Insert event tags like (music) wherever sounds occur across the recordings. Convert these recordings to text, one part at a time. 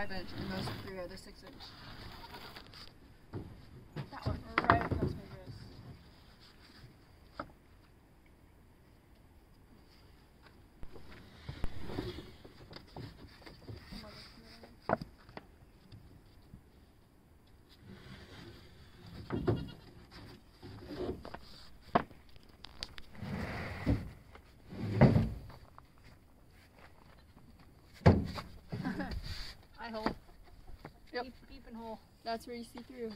five inch, and those three are the six inch. That one right across my wrist. Eye hole. Yep. Deep, deep and hole. That's where you see through.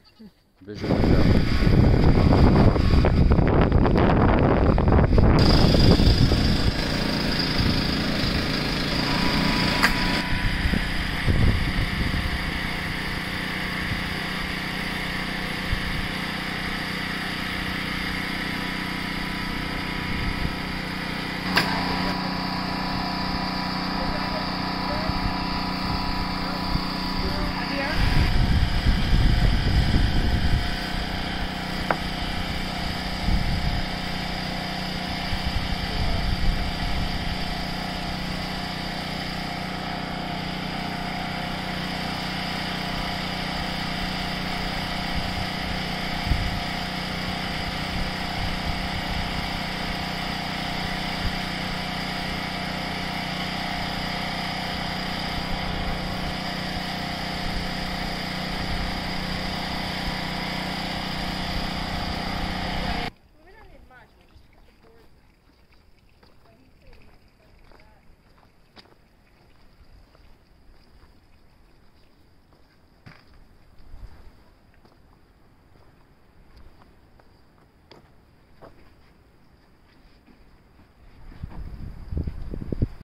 Show. (laughs)